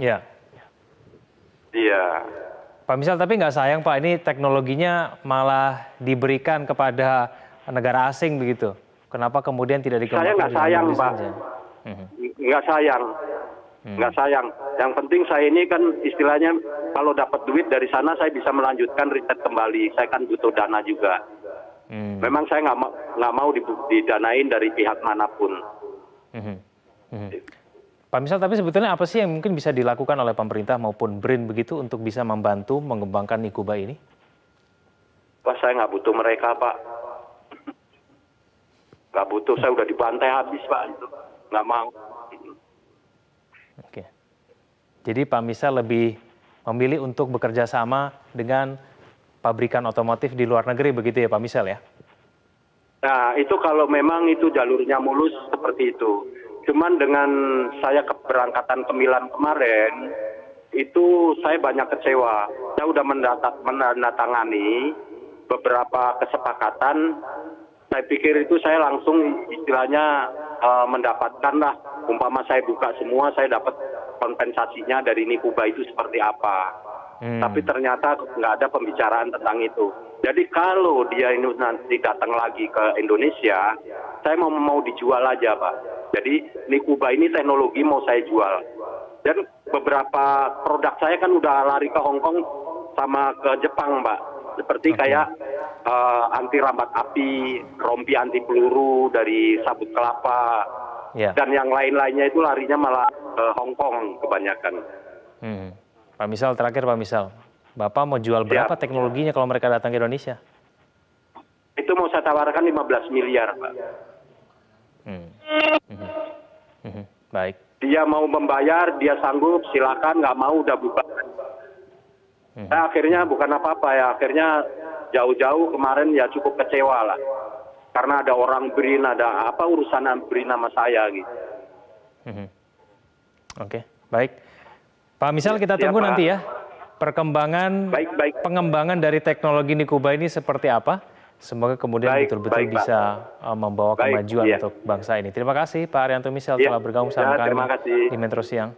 Ya. Iya. Pak Misal, tapi nggak sayang Pak, ini teknologinya malah diberikan kepada negara asing begitu. Kenapa kemudian tidak dikembangkan? Saya nggak sayang, Pak. Mhm. Nggak sayang. Hmm. Nggak sayang. Yang penting saya ini kan istilahnya kalau dapat duit dari sana saya bisa melanjutkan riset kembali. Saya kan butuh dana juga. Hmm. Memang saya nggak mau nggak mau didanain dari pihak mana pun. Mhm. Mhm. Pak Misal, tapi sebetulnya apa sih yang mungkin bisa dilakukan oleh pemerintah maupun BRIN begitu untuk bisa membantu mengembangkan Nikuba ini? Wah saya nggak butuh mereka Pak. Nggak butuh, saya udah dibantai habis Pak. Itu nggak mau. Oke. Jadi Pak Misal lebih memilih untuk bekerja sama dengan pabrikan otomotif di luar negeri begitu ya Pak Misal ya? Nah itu kalau memang itu jalurnya mulus seperti itu. Cuman dengan saya keberangkatan ke Milan kemarin, itu saya banyak kecewa. Saya udah mendata- menandatangani beberapa kesepakatan. Saya pikir itu saya langsung istilahnya eh, mendapatkan lah. Umpama saya buka semua, saya dapat kompensasinya dari Nikuba itu seperti apa. Hmm. Tapi ternyata nggak ada pembicaraan tentang itu. Jadi kalau dia ini nanti datang lagi ke Indonesia, saya mau mau dijual aja pak. Jadi Nikuba ini teknologi mau saya jual. Dan beberapa produk saya kan udah lari ke Hong Kong sama ke Jepang pak. Seperti kayak eh, anti rambat api, rompi anti peluru dari sabut kelapa, Ya. dan yang lain-lainnya itu larinya malah ke Hong Kong kebanyakan. Hmm. Pak Misal terakhir Pak Misal, Bapak mau jual berapa Ya. teknologinya kalau mereka datang ke Indonesia? Itu mau saya tawarkan 15 miliar, Pak. Hmm. Mhm. Mhm. Baik. Dia mau membayar, dia sanggup, silakan. Nggak mau, udah bubar. Hmm. Saya akhirnya bukan apa-apa ya, akhirnya jauh-jauh kemarin ya cukup kecewa lah. Karena ada orang BRIN, ada apa urusan BRIN sama saya gitu. Oke, baik. Pak Misal kita Ya, tunggu Pak. nanti ya perkembangan Baik, baik. pengembangan dari teknologi Nikuba ini seperti apa. Semoga kemudian Baik, betul-betul baik, Pak. bisa uh, membawa Baik, kemajuan iya. untuk bangsa ini. Terima kasih Pak Arianto Misal Iya, telah bergabung ya, sama kami terima kasih. di Metro Siang.